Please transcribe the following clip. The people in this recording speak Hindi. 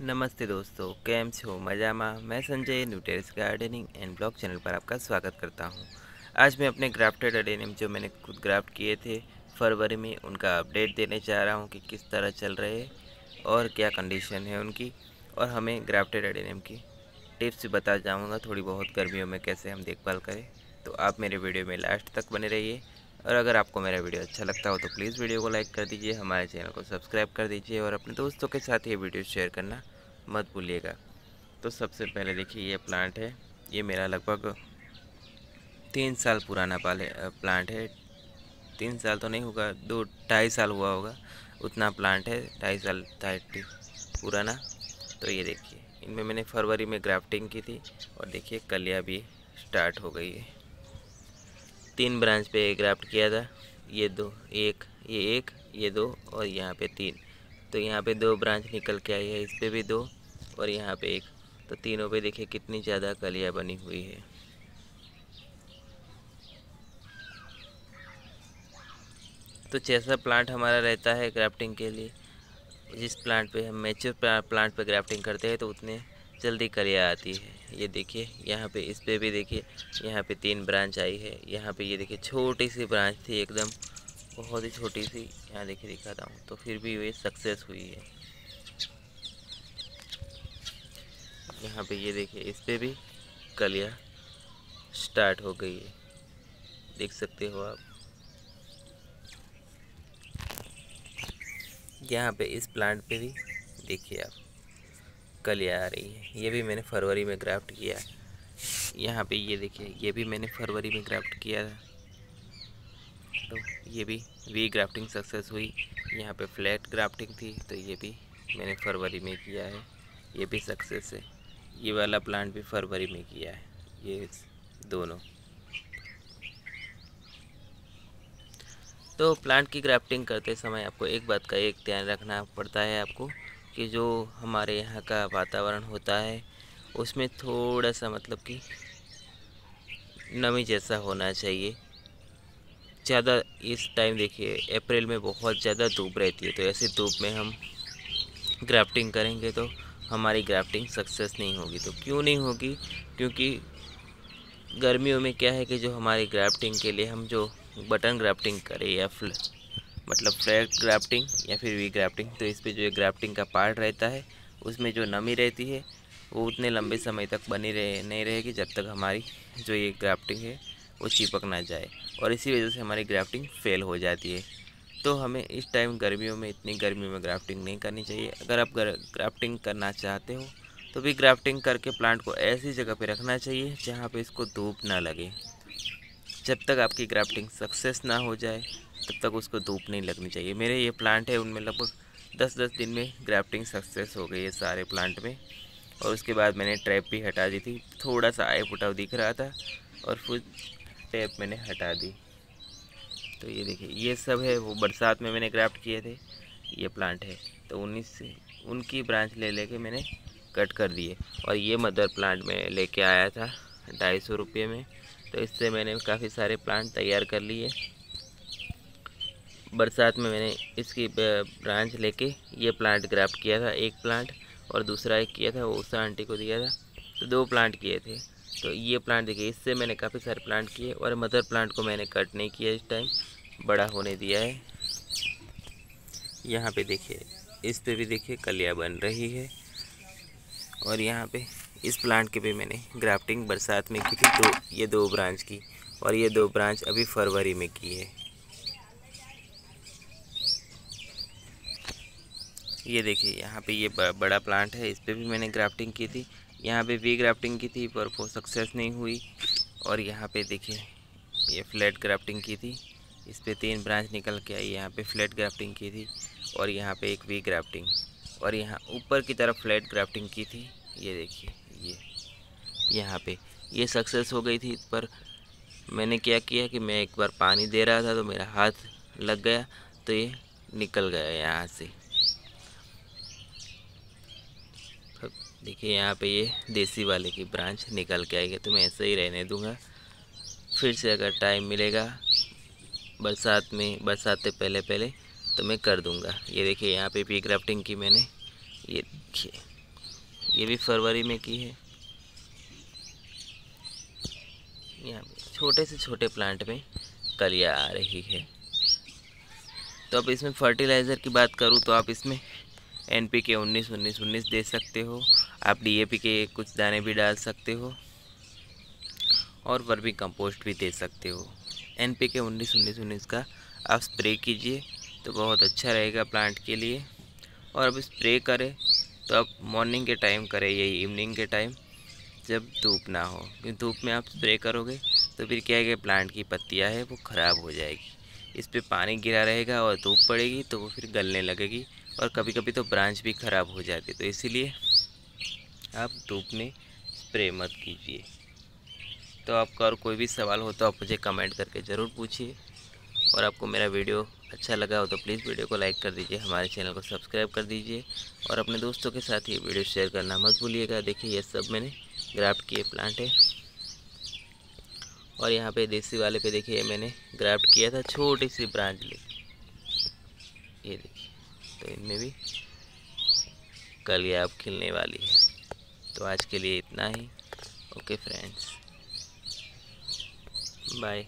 नमस्ते दोस्तों કેમ છો મજામાં मैं संजय न्यूटेरिस गार्डनिंग एंड ब्लॉग चैनल पर आपका स्वागत करता हूं आज मैं अपने ग्राफ्टेड अडेनियम जो मैंने खुद ग्राफ्ट किए थे फरवरी में उनका अपडेट देने चाह रहा हूं कि किस तरह चल रहे हैं और क्या कंडीशन है उनकी और हमें ग्राफ्टेड अडेनियम की टिप्स भी बता जाऊँगा थोड़ी बहुत गर्मियों में कैसे हम देखभाल करें तो आप मेरे वीडियो में लास्ट तक बने रहिए और अगर आपको मेरा वीडियो अच्छा लगता हो तो प्लीज़ वीडियो को लाइक कर दीजिए हमारे चैनल को सब्सक्राइब कर दीजिए और अपने दोस्तों के साथ ये वीडियो शेयर करना मत भूलिएगा। तो सबसे पहले देखिए, ये प्लांट है। ये मेरा लगभग तीन साल पुराना पाले प्लांट है। तीन साल तो नहीं होगा, दो, ढाई साल हुआ होगा, उतना प्लांट है, ढाई साल थर्टी पुराना। तो ये देखिए, इनमें मैंने फरवरी में ग्राफ्टिंग की थी और देखिए, कलिया भी स्टार्ट हो गई है। तीन ब्रांच पे ग्राफ्ट किया था। ये दो, एक, ये एक, ये दो और यहाँ पे तीन। तो यहाँ पे दो ब्रांच निकल के आई है, इस पर भी दो और यहाँ पे एक। तो तीनों पे देखिए कितनी ज़्यादा कलियाँ बनी हुई है। तो जैसा प्लांट हमारा रहता है ग्राफ्टिंग के लिए, जिस प्लांट पे हम मेच्योर प्लांट पे ग्राफ्टिंग करते हैं तो उतने जल्दी कलिया आती है। ये देखिए, यहाँ पे इस पर भी देखिए, यहाँ पे तीन ब्रांच आई है। यहाँ पे ये देखिए छोटी सी ब्रांच थी एकदम। बहुत ही छोटी सी, यहाँ देखिए, दिखाता हूँ। तो फिर भी ये सक्सेस हुई है। यहाँ पे ये देखिए, इस पर भी कलिया स्टार्ट हो गई है। देख सकते हो आप। यहाँ पे इस प्लांट पे भी देखिए आप, कलिया आ रही है। ये भी मैंने फरवरी में ग्राफ्ट किया यहाँ पे ये देखिए, ये भी मैंने फरवरी में ग्राफ्ट किया था। तो ये भी वी ग्राफ्टिंग सक्सेस हुई। यहाँ पे फ्लैट ग्राफ्टिंग थी तो ये भी मैंने फरवरी में किया है। ये भी सक्सेस है। ये वाला प्लांट भी फरवरी में किया है। ये दोनों। तो प्लांट की ग्राफ्टिंग करते समय आपको एक बात का एक ध्यान रखना पड़ता है आपको कि जो हमारे यहाँ का वातावरण होता है, उसमें थोड़ा सा मतलब कि नमी जैसा होना चाहिए। ज़्यादा इस टाइम देखिए अप्रैल में बहुत ज़्यादा धूप रहती है तो ऐसे धूप में हम ग्राफ्टिंग करेंगे तो हमारी ग्राफ्टिंग सक्सेस नहीं होगी। तो क्यों नहीं होगी? क्योंकि गर्मियों में क्या है कि जो हमारी ग्राफ्टिंग के लिए हम जो बटन ग्राफ्टिंग करें या फ्ल मतलब फ्लैट ग्राफ्टिंग या फिर वी ग्राफ्टिंग तो इस पर जो ग्राफ्टिंग का पार्ट रहता है, उसमें जो नमी रहती है, वो उतने लंबे समय तक बनी रहे, नहीं रहेगी जब तक हमारी जो ये ग्राफ्टिंग है, वो चिपक ना जाए। और इसी वजह से हमारी ग्राफ्टिंग फेल हो जाती है। तो हमें इस टाइम गर्मियों में, इतनी गर्मी में ग्राफ्टिंग नहीं करनी चाहिए। अगर आप ग्राफ्टिंग करना चाहते हो तो भी ग्राफ्टिंग करके प्लांट को ऐसी जगह पे रखना चाहिए जहाँ पे इसको धूप ना लगे। जब तक आपकी ग्राफ्टिंग सक्सेस ना हो जाए, तब तक उसको धूप नहीं लगनी चाहिए। मेरे ये प्लांट है, उनमें लगभग दस दस दिन में ग्राफ्टिंग सक्सेस हो गई है सारे प्लांट में। और उसके बाद मैंने ट्रैप भी हटा दी थी। थोड़ा सा आई पुटाव दिख रहा था और फिर टैप मैंने हटा दी। तो ये देखिए, ये सब है, वो बरसात में मैंने ग्राफ्ट किए थे, ये प्लांट है। तो उन्नीस से, उनकी ब्रांच ले लेके मैंने कट कर दिए। और ये मदर प्लांट में लेके आया था, ढाई सौ रुपये में। तो इससे मैंने काफ़ी सारे प्लांट तैयार कर लिए। बरसात में मैंने इसकी ब्रांच लेके ये प्लांट ग्राफ्ट किया था, एक प्लांट और दूसरा एक किया था, वो उषा आंटी को दिया था। तो दो प्लांट किए थे। तो ये प्लांट देखिए, इससे मैंने काफ़ी सारे प्लांट किए और मदर प्लांट को मैंने कट नहीं किया इस टाइम बड़ा होने दिया है। यहाँ पे देखिए, इस पे भी देखिए, कलिया बन रही है। और यहाँ पे इस प्लांट के भी मैंने ग्राफ्टिंग बरसात में की थी दो ये दो ब्रांच की और ये दो ब्रांच अभी फरवरी में की है। ये देखिए, यहाँ पे ये बड़ा प्लांट है, इस पर भी मैंने ग्राफ्टिंग की थी। यहाँ पे वी ग्राफ्टिंग की थी, पर वो सक्सेस नहीं हुई। और यहाँ पे देखिए, ये फ्लैट ग्राफ्टिंग की थी। इस पर तीन ब्रांच निकल के आई, यहाँ पे फ्लैट ग्राफ्टिंग की थी और यहाँ पे एक वी ग्राफ्टिंग और यहाँ ऊपर की तरफ़ फ्लैट ग्राफ्टिंग की थी, ये देखिए, ये, यहाँ पे। ये सक्सेस हो गई थी, पर मैंने क्या किया कि मैं एक बार पानी दे रहा था तो मेरा हाथ लग गया तो ये निकल गया यहाँ से। देखिए, यहाँ पे ये देसी वाले की ब्रांच निकल के आएगी तो मैं ऐसे ही रहने दूँगा। फिर से अगर टाइम मिलेगा, बरसात में, बरसात से पहले पहले तो मैं कर दूँगा। ये देखिए, यहाँ पे भी ग्राफ्टिंग की मैंने। ये देखिए, ये भी फरवरी में की है। यहाँ छोटे से छोटे प्लांट में कलियाँ आ रही है। तो अब इसमें फर्टिलाइज़र की बात करूँ तो आप इसमें एन पी के उन्नीस उन्नीस उन्नीस दे सकते हो। आप डी ए पी के कुछ दाने भी डाल सकते हो और वर्मी कंपोस्ट भी दे सकते हो। एन पी के उन्नीस उन्नीस उन्नीस का आप स्प्रे कीजिए तो बहुत अच्छा रहेगा प्लांट के लिए। और अब स्प्रे करें तो आप मॉर्निंग के टाइम करें या इवनिंग के टाइम जब धूप ना हो। क्योंकि धूप में आप स्प्रे करोगे तो फिर क्या है कि प्लांट की पत्तियाँ है, वो ख़राब हो जाएगी। इस पर पानी गिरा रहेगा और धूप पड़ेगी तो वो फिर गलने लगेगी और कभी कभी तो ब्रांच भी ख़राब हो जाती तो इसीलिए आप धूप में स्प्रे मत कीजिए। तो आपका और कोई भी सवाल हो तो आप मुझे कमेंट करके ज़रूर पूछिए। और आपको मेरा वीडियो अच्छा लगा हो तो प्लीज़ वीडियो को लाइक कर दीजिए, हमारे चैनल को सब्सक्राइब कर दीजिए। और अपने दोस्तों के साथ ये वीडियो शेयर करना मत भूलिएगा। देखिए, ये सब मैंने ग्राफ्ट किए प्लांट है। और यहाँ पे देसी वाले पे देखिए मैंने ग्राफ्ट किया था, छोटी सी ब्रांच ले। ये देखिए तो इनमें भी कल ये अब खिलने वाली है। तो आज के लिए इतना ही। Okay friends bye